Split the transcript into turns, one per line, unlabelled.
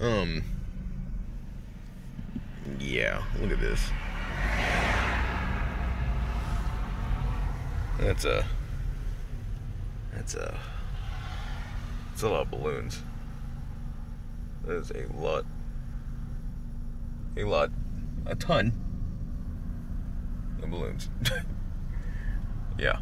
Um. Yeah, look at this. That's a. That's a. It's a lot of balloons. That is a lot. A lot. A ton of balloons. yeah.